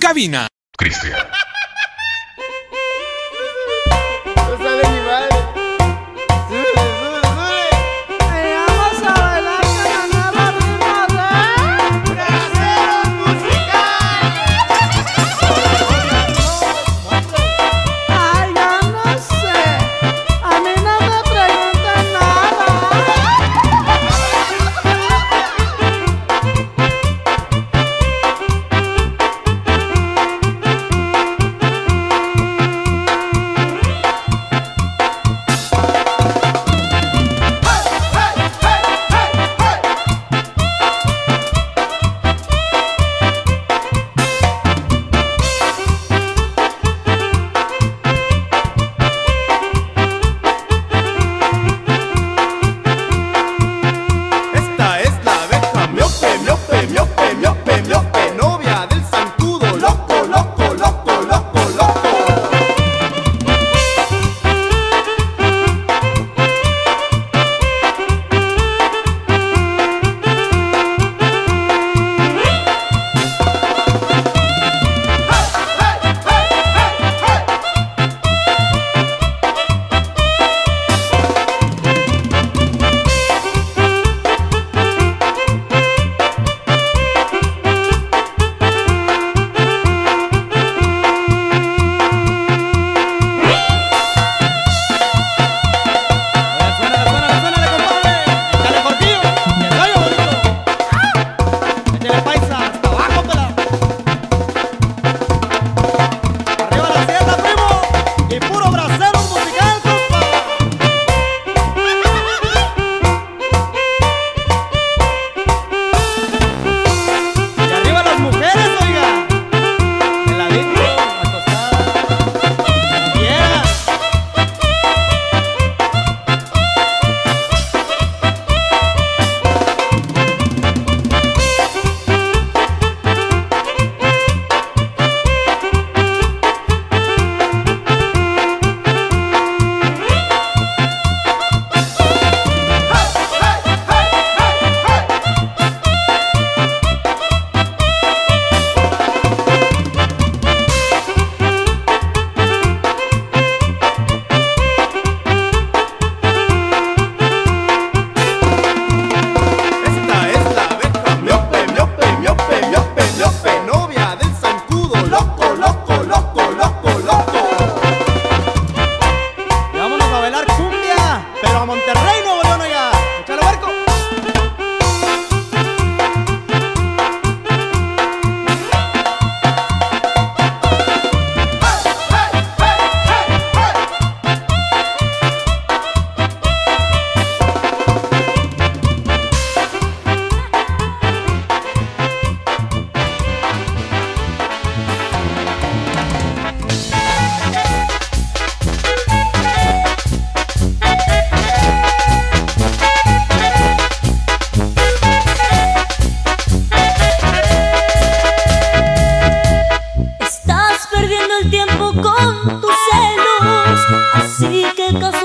cabina. Cristian.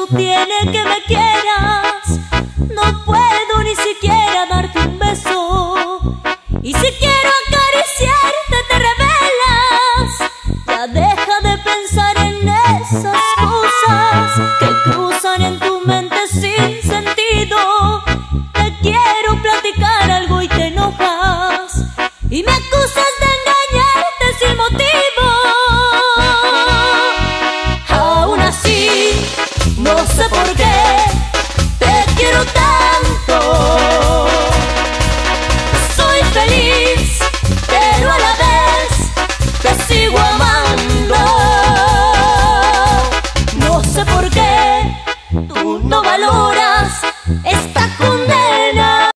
Tiene que me quieras. No puedo. No sé por qué.